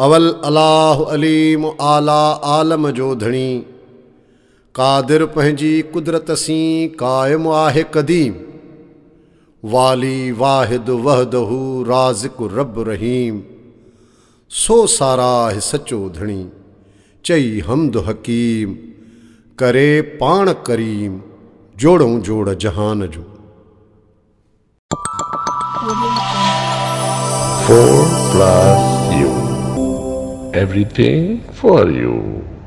अवल अलाह अलीम आला आलम जो धणी। कादिर पंहिंजी कुदरत सी क़ाइमु आहे क़दीम। वाली वाहिद वहदहू राज़िक रब रहीम। सो साराह सचो धणी, चई हमद हकीम। करे पाण करीम, जोड़ूं जोड़ जहान जो। Four plus. Everything for you.